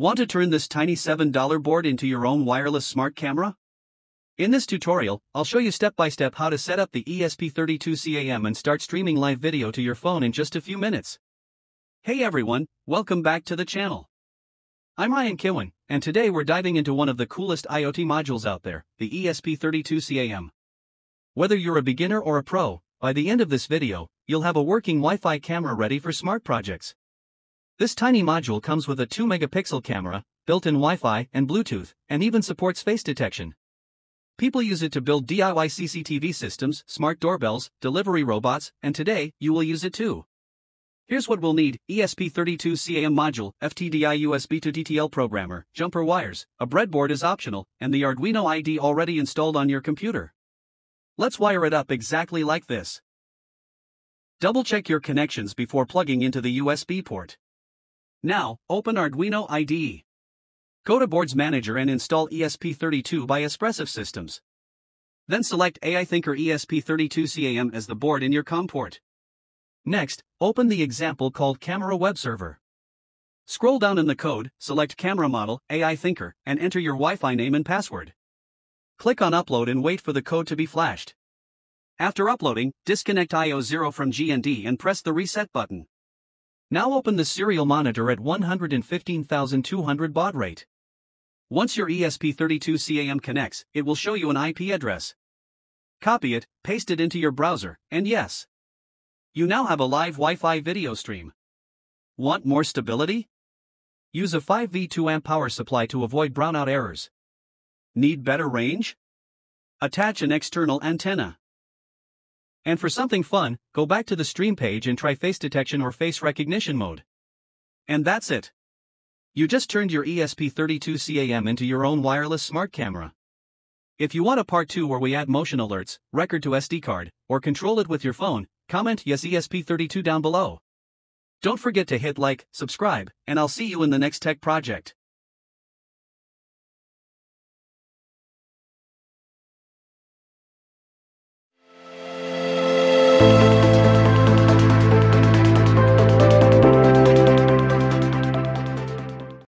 Want to turn this tiny $7 board into your own wireless smart camera? In this tutorial, I'll show you step by step how to set up the ESP32CAM and start streaming live video to your phone in just a few minutes. Hey everyone, welcome back to the channel. I'm Rayan Kiwan, and today we're diving into one of the coolest IoT modules out there, the ESP32CAM. Whether you're a beginner or a pro, by the end of this video, you'll have a working Wi-Fi camera ready for smart projects. This tiny module comes with a 2 megapixel camera, built-in Wi-Fi and Bluetooth, and even supports face detection. People use it to build DIY CCTV systems, smart doorbells, delivery robots, and today, you will use it too. Here's what we'll need, ESP32CAM module, FTDI USB to TTL programmer, jumper wires, a breadboard is optional, and the Arduino IDE already installed on your computer. Let's wire it up exactly like this. Double check your connections before plugging into the USB port. Now, open Arduino IDE. Go to Boards Manager and install ESP32 by Espressif Systems. Then select AI Thinker ESP32CAM as the board in your COM port. Next, open the example called Camera Web Server. Scroll down in the code, select Camera Model, AI Thinker, and enter your Wi-Fi name and password. Click on Upload and wait for the code to be flashed. After uploading, disconnect IO0 from GND and press the Reset button. Now open the serial monitor at 115,200 baud rate. Once your ESP32CAM connects, it will show you an IP address. Copy it, paste it into your browser, and yes. You now have a live Wi-Fi video stream. Want more stability? Use a 5V2 amp power supply to avoid brownout errors. Need better range? Attach an external antenna. And for something fun, go back to the stream page and try face detection or face recognition mode. And that's it. You just turned your ESP32CAM into your own wireless smart camera. If you want a part 2 where we add motion alerts, record to SD card, or control it with your phone, comment yes ESP32 down below. Don't forget to hit like, subscribe, and I'll see you in the next tech project.